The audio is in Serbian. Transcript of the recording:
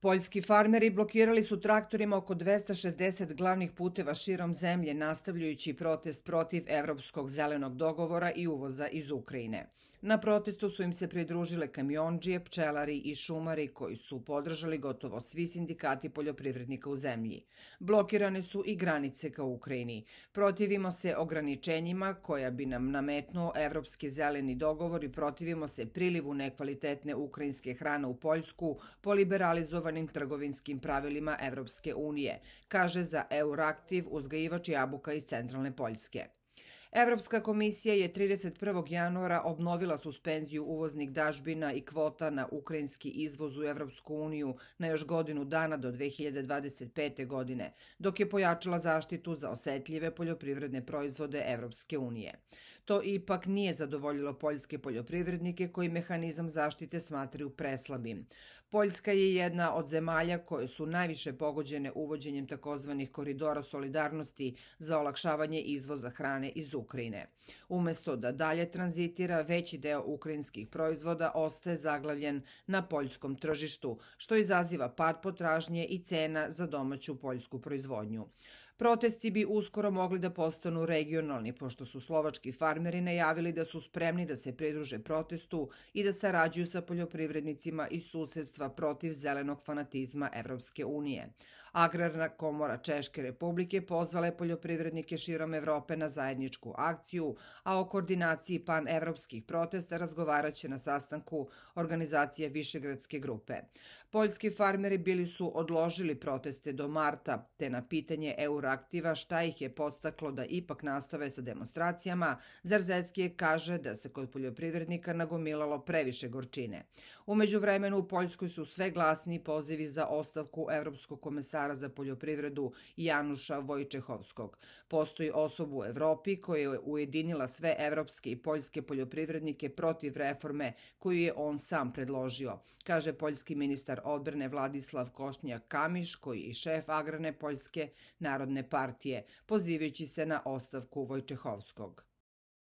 Poljski farmeri blokirali su traktorima oko 260 glavnih puteva širom zemlje, nastavljajući protest protiv Evropskog zelenog dogovora i uvoza iz Ukrajine. Na protestu su im se pridružile kamionđije, pčelari i šumari koji su podržali gotovo svi sindikati poljoprivrednika u zemlji. Blokirane su i granice ka Ukrajini. Protivimo se ograničenjima koja bi nam nametnuo Evropski zeleni dogovor i protivimo se prilivu nekvalitetne ukrajinske hrane u Poljsku po liberalizovanim trgovinskim pravilima Evropske unije, kaže za Euraktiv uzgajivač jabuka iz centralne Poljske. Evropska komisija je 31. januara obnovila suspenziju uvoznih dažbina i kvota na ukrajinski izvoz u Evropsku uniju na još godinu dana do 2025. godine, dok je pojačala zaštitu za osetljive poljoprivredne proizvode Evropske unije. To ipak nije zadovoljilo poljske poljoprivrednike koji mehanizam zaštite smatraju preslabim. Poljska je jedna od zemalja koje su najviše pogođene uvođenjem takozvanih koridora solidarnosti za olakšavanje izvoza hrane iz Ukrajine. Umesto da dalje tranzitira, veći deo ukrajinskih proizvoda ostaje zaglavljen na poljskom tržištu, što izaziva pad potražnje i cena za domaću poljsku proizvodnju. Protesti bi uskoro mogli da postanu regionalni, pošto su slovački farmeri najavili da su spremni da se pridruže protestu i da sarađuju sa poljoprivrednicima iz susedstva protiv zelenog fanatizma Evropske unije. Agrarna komora Češke republike pozvala je poljoprivrednike širom Evrope na zajedničku akciju, a o koordinaciji pan-evropskih protesta razgovaraće na sastanku organizacije Višegradske grupe. Poljski farmeri bili su odložili proteste do marta, te na pitanje Euraktiva šta ih je postaklo da ipak nastave sa demonstracijama, Zarzetski kaže da se kod poljoprivrednika nagomilalo previše gorčine. Umeđu vremenu u Poljskoj su sve glasni pozivi za ostavku Evropskog komesara za poljoprivredu Januša Vojčehovskog. Postoji osoba u Evropi koja je ujedinila sve evropske i poljske poljoprivrednike protiv reforme koju je on sam predložio, kaže poljski ministar odbrane Vladislav Košnjak Kamiš, koji je šef agrarne Poljske narodne partije, pozivajući se na ostavku Vojčehovskog.